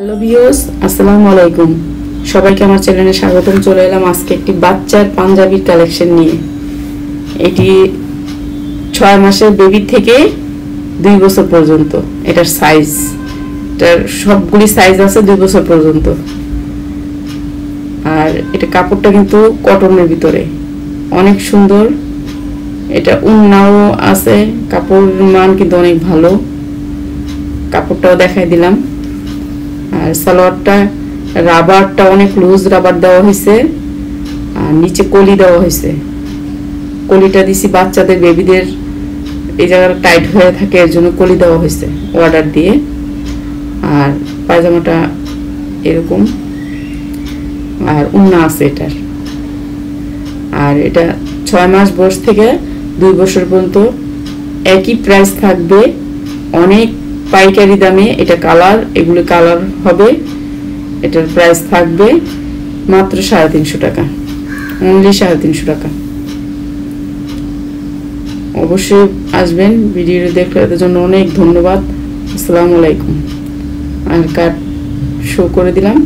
Hello views আসসালামু আলাইকুম। সবাইকে আমার চ্যানেলে স্বাগতম। চলে এলাম আজকে একটি বাচ্চার পাঞ্জাবির কালেকশন নিয়ে। এটি ছয় মাসের থেকে দুই বছর পর্যন্ত। এটার সাইজ এটার সবগুলি সাইজ আছে দুই বছর পর্যন্ত। আর এটা কাপড়টা কিন্তু কটনের ভিতরে। অনেক সুন্দর। এটা উন্নাও আছে। কাপড় মান কিন্তু অনেক ভালো। কাপড়টাও দেখাই দিলাম। আর সালোয়ারটা, রাবারটা অনেক লুজ রাবার দেওয়া হয়েছে আর নিচে কলি দেওয়া হয়েছে কলিটা দিছি বাচ্চাদের বেবিদের এই জায়গাটা টাইট হয়ে থাকে, এর জন্য কলি দেওয়া হয়েছে অর্ডার দিয়ে। আর পায়জামাটা এরকম, আর উন্না আছে এটার। আর এটা ছয় মাস বয়স থেকে দুই বছর পর্যন্ত একই প্রাইস থাকবে, অনেক পাইকারি দামে এটা কালার, এগুলো কালার হবে। এটার প্রাইস থাকবে মাত্র সাড়ে তিনশো টাকা। অনলি সাড়ে তিনশো টাকা। অবশ্যই আসবেন ভিডিওটি দেখার জন্য অনেক ধন্যবাদ। আসসালামু আলাইকুম। আর কাট শো করে দিলাম?